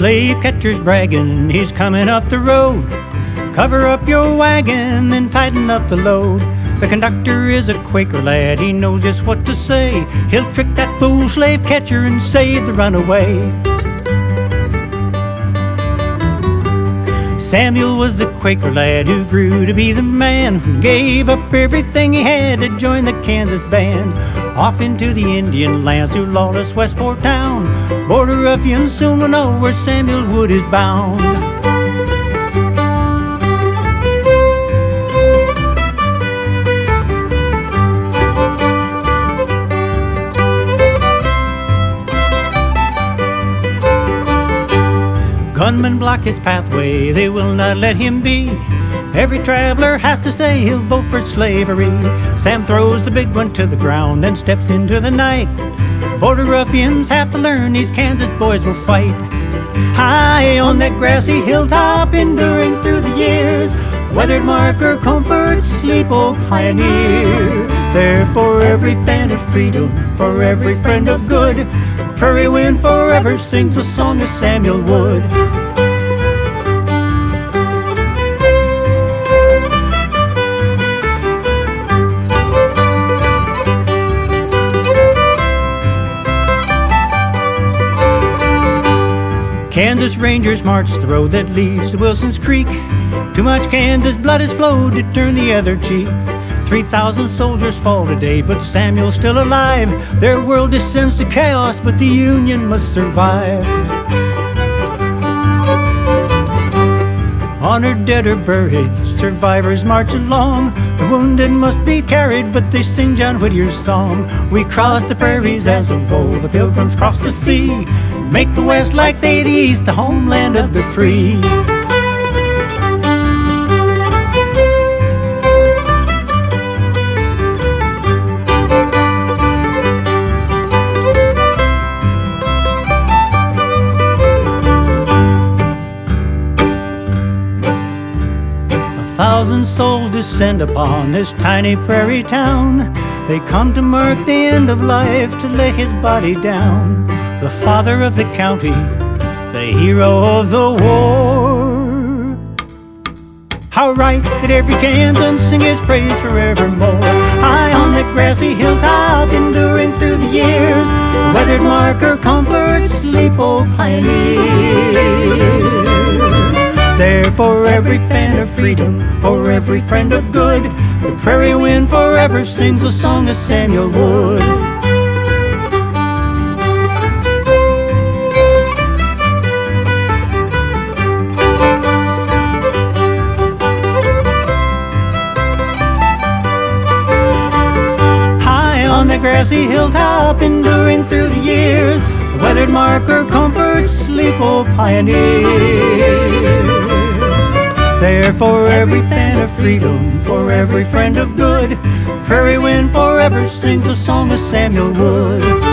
slave catcher's bragging, he's coming up the road. Cover up your wagon and tighten up the load. The conductor is a Quaker lad, he knows just what to say. He'll trick that fool slave catcher and save the runaway. Samuel was the Quaker lad who grew to be the man who gave up everything he had to join the Kansas band. Off into the Indian lands to lawless Westport town. Border ruffians soon will know where Samuel Wood is bound. Gunmen block his pathway, they will not let him be. Every traveler has to say he'll vote for slavery. Sam throws the big one to the ground, then steps into the night. Border ruffians have to learn these Kansas boys will fight. High on that grassy hilltop, enduring through the years. Weathered marker, comfort, sleep, old pioneer. There for every fan of freedom, for every friend of good. Prairie wind forever sings a song of Samuel Wood. Kansas Rangers march the road that leads to Wilson's Creek. Too much Kansas blood has flowed to turn the other cheek. Three thousand soldiers fall today, but Samuel's still alive. Their world descends to chaos, but the Union must survive. Honored, dead, or buried, survivors march along. The wounded must be carried, but they sing John Whittier's song. We cross the prairies as of old, the pilgrims cross the sea. Make the West like they the East, the homeland of the free. Thousand souls descend upon this tiny prairie town. They come to mark the end of life to lay his body down the father of the county, the hero of the war. How right that every Kansan sing his praise forevermore. High on that grassy hilltop, enduring through the years, weathered marker, comfort, sleep, old pioneer. There for every fan of freedom, for every friend of good, the prairie wind forever sings a song of Samuel Wood. High on the grassy hilltop, enduring through the years. Weathered marker, comfort, sleep, oh, old pioneer. There for every fan of freedom, for every friend of good. Prairie wind forever sings a song of Samuel Wood.